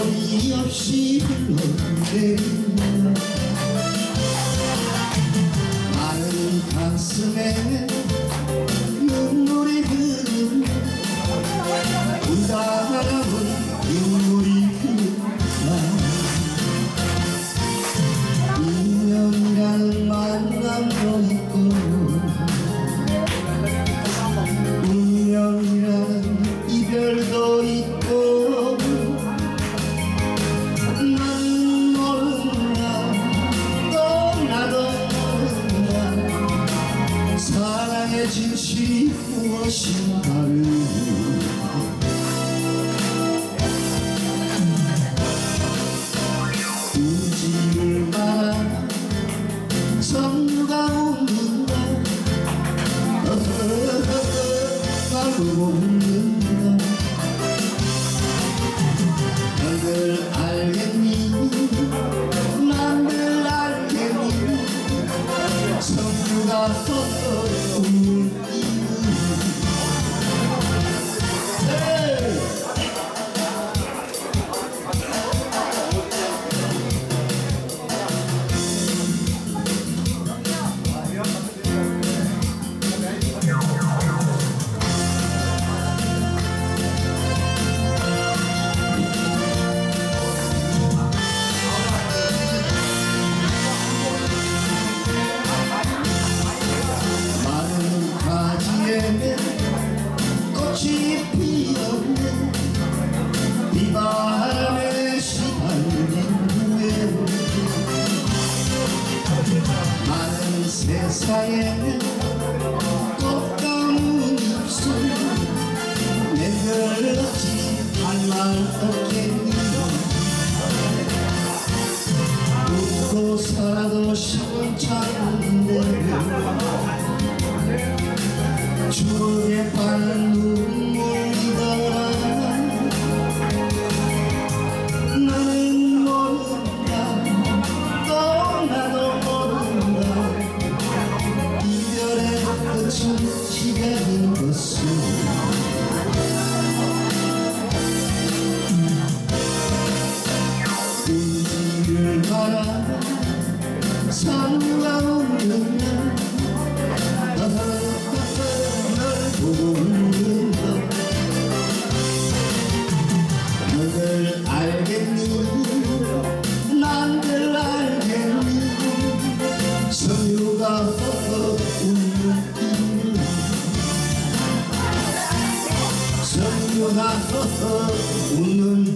소리 없이 흘러내린 사랑의 진실이 무엇인가를 울지를 마라 성부가 웃는다 나로 웃는다 Oh. 바람에 시달린 후에 마른 세상에 꽃가문 입술 내별 없이 할말 없겠니 웃고 살아도 시원찮은데 추억에 빠른 눈 시 서유가 웃는